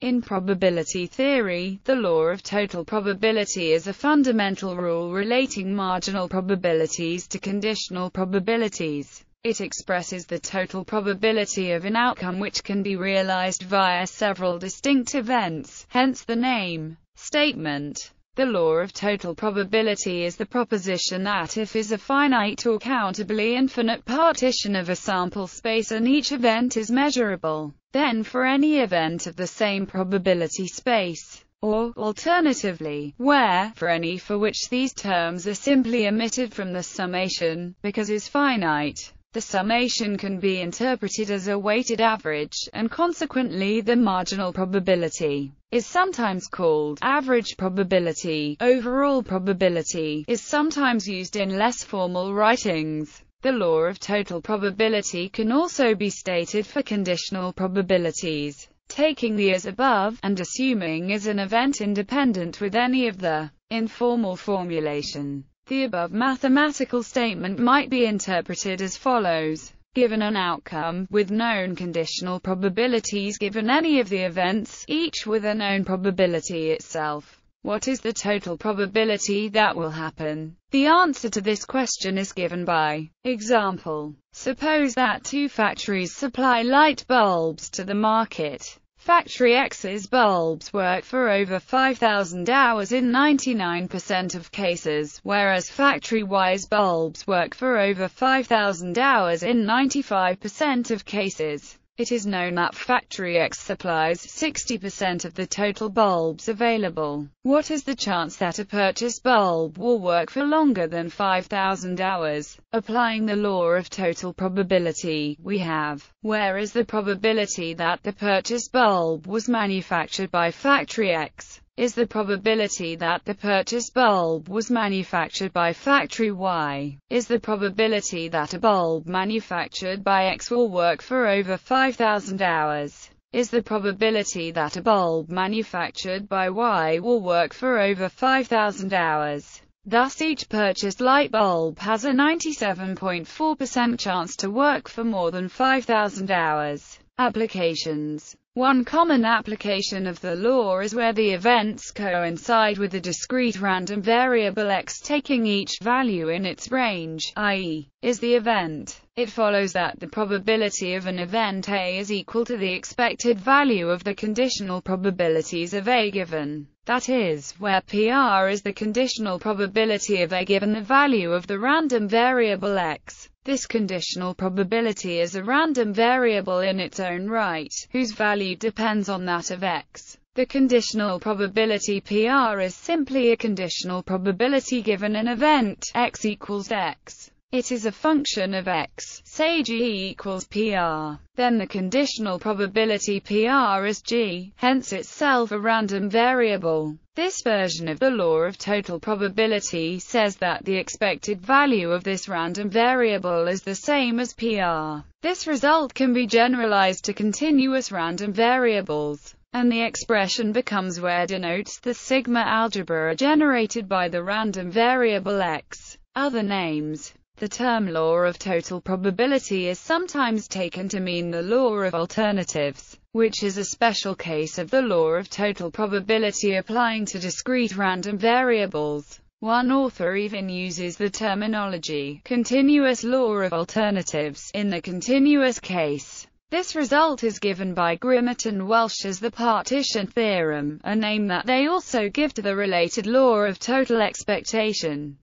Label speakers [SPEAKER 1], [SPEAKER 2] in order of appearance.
[SPEAKER 1] In probability theory, the law of total probability is a fundamental rule relating marginal probabilities to conditional probabilities. It expresses the total probability of an outcome which can be realized via several distinct events, hence the name. Statement the law of total probability is the proposition that if is a finite or countably infinite partition of a sample space and each event is measurable, then for any event of the same probability space, or, alternatively, where, for any for which these terms are simply omitted from the summation, because is finite, the summation can be interpreted as a weighted average, and consequently the marginal probability is sometimes called average probability. Overall probability is sometimes used in less formal writings. The law of total probability can also be stated for conditional probabilities, taking the as above, and assuming is an event independent with any of the informal formulation. The above mathematical statement might be interpreted as follows. Given an outcome, with known conditional probabilities given any of the events, each with a known probability itself, what is the total probability that will happen? The answer to this question is given by example. Suppose that two factories supply light bulbs to the market. Factory X's bulbs work for over 5,000 hours in 99% of cases, whereas Factory Y's bulbs work for over 5,000 hours in 95% of cases. It is known that Factory X supplies 60% of the total bulbs available. What is the chance that a purchased bulb will work for longer than 5,000 hours? Applying the law of total probability, we have, where is the probability that the purchased bulb was manufactured by Factory X? Is the probability that the purchased bulb was manufactured by factory Y, is the probability that a bulb manufactured by X will work for over 5,000 hours, is the probability that a bulb manufactured by Y will work for over 5,000 hours. Thus each purchased light bulb has a 97.4% chance to work for more than 5,000 hours. Applications one common application of the law is where the events coincide with a discrete random variable x taking each value in its range, i.e., is the event. It follows that the probability of an event A is equal to the expected value of the conditional probabilities of A given. That is, where PR is the conditional probability of A given the value of the random variable x. This conditional probability is a random variable in its own right, whose value depends on that of x. The conditional probability PR is simply a conditional probability given an event, x equals x. It is a function of x, say g equals pr. Then the conditional probability pr is g, hence itself a random variable. This version of the law of total probability says that the expected value of this random variable is the same as pr. This result can be generalized to continuous random variables and the expression becomes where denotes the sigma algebra generated by the random variable x. Other names the term law of total probability is sometimes taken to mean the law of alternatives, which is a special case of the law of total probability applying to discrete random variables. One author even uses the terminology continuous law of alternatives in the continuous case. This result is given by Grimmett and Welsh as the partition theorem, a name that they also give to the related law of total expectation.